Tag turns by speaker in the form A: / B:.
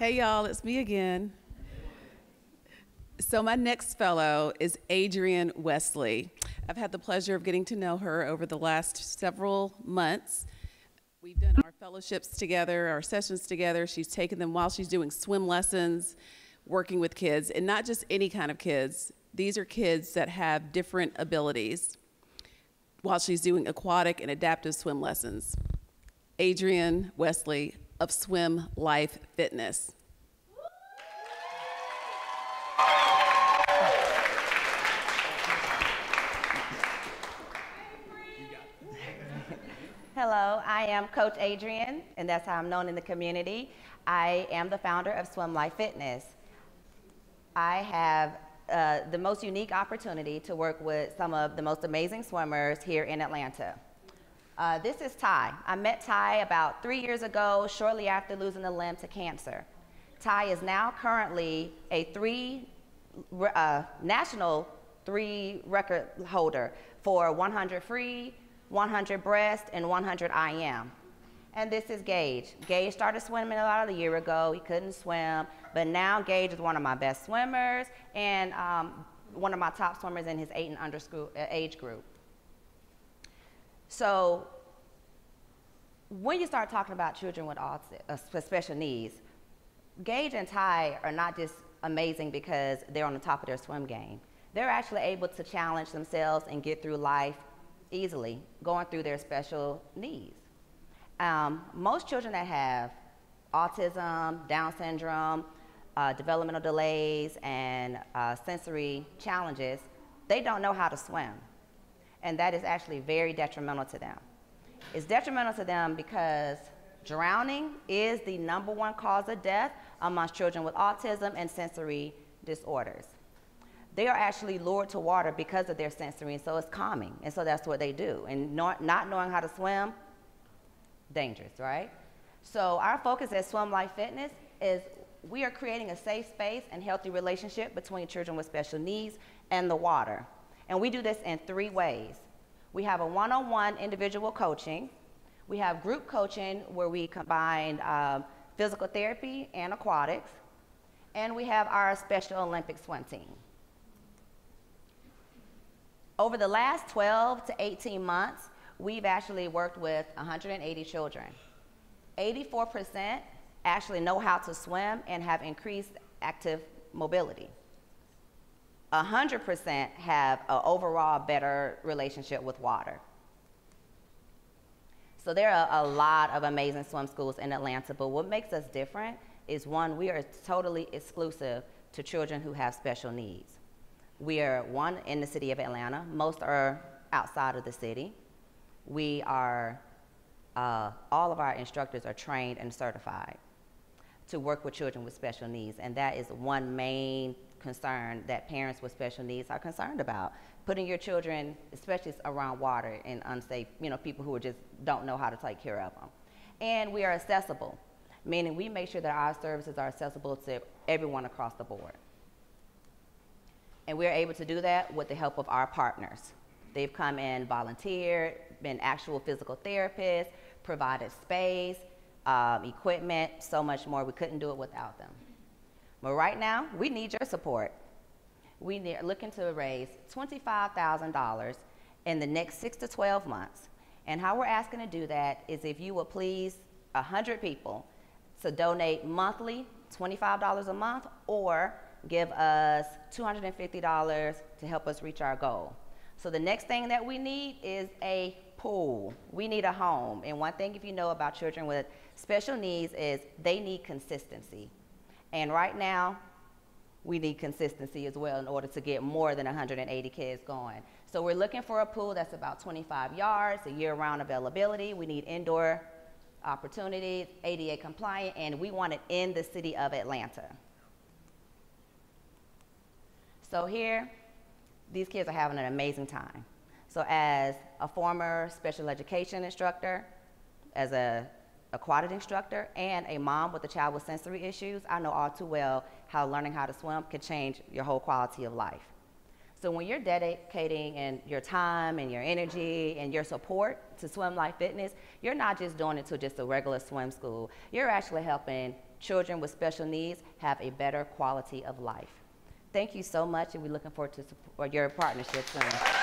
A: Hey, y'all, it's me again. So, my next fellow is Adrienne Wesley. I've had the pleasure of getting to know her over the last several months. We've done our fellowships together, our sessions together. She's taken them while she's doing swim lessons, working with kids, and not just any kind of kids. These are kids that have different abilities while she's doing aquatic and adaptive swim lessons. Adrienne Wesley of Swim Life Fitness.
B: Hello, I am Coach Adrienne, and that's how I'm known in the community. I am the founder of Swim Life Fitness. I have uh, the most unique opportunity to work with some of the most amazing swimmers here in Atlanta. Uh, this is Ty. I met Ty about three years ago, shortly after losing a limb to cancer. Ty is now currently a three uh, national three record holder for 100 free, 100 breast, and 100 IM. And this is Gage. Gage started swimming about a year ago. He couldn't swim, but now Gage is one of my best swimmers and um, one of my top swimmers in his eight and under school, uh, age group. So when you start talking about children with uh, special needs, Gage and Ty are not just amazing because they're on the top of their swim game. They're actually able to challenge themselves and get through life easily, going through their special needs. Um, most children that have autism, Down syndrome, uh, developmental delays, and uh, sensory challenges, they don't know how to swim. And that is actually very detrimental to them. It's detrimental to them because drowning is the number one cause of death amongst children with autism and sensory disorders. They are actually lured to water because of their sensory, and so it's calming, and so that's what they do. And not, not knowing how to swim, dangerous, right? So our focus at Swim Life Fitness is we are creating a safe space and healthy relationship between children with special needs and the water. And we do this in three ways. We have a one-on-one individual coaching. We have group coaching where we combine um, physical therapy and aquatics. And we have our Special Olympic swim team. Over the last 12 to 18 months, we've actually worked with 180 children. 84% actually know how to swim and have increased active mobility. 100% have an overall better relationship with water. So there are a lot of amazing swim schools in Atlanta, but what makes us different is one, we are totally exclusive to children who have special needs. We are one in the city of Atlanta, most are outside of the city. We are, uh, all of our instructors are trained and certified to work with children with special needs, and that is one main concern that parents with special needs are concerned about. Putting your children, especially around water and unsafe, you know, people who just don't know how to take care of them. And we are accessible, meaning we make sure that our services are accessible to everyone across the board. And we're able to do that with the help of our partners. They've come in, volunteered, been actual physical therapists, provided space, um, equipment, so much more. We couldn't do it without them. But right now, we need your support. We are looking to raise $25,000 in the next six to 12 months. And how we're asking to do that is if you will please 100 people to donate monthly, $25 a month, or give us $250 to help us reach our goal. So the next thing that we need is a pool. We need a home. And one thing if you know about children with special needs is they need consistency. And right now, we need consistency as well in order to get more than 180 kids going. So we're looking for a pool that's about 25 yards, a year-round availability. We need indoor opportunities, ADA compliant, and we want it in the city of Atlanta. So here, these kids are having an amazing time. So as a former special education instructor, as a aquatic instructor, and a mom with a child with sensory issues, I know all too well how learning how to swim can change your whole quality of life. So when you're dedicating and your time and your energy and your support to Swim Life Fitness, you're not just doing it to just a regular swim school. You're actually helping children with special needs have a better quality of life. Thank you so much, and we're looking forward to your partnership soon.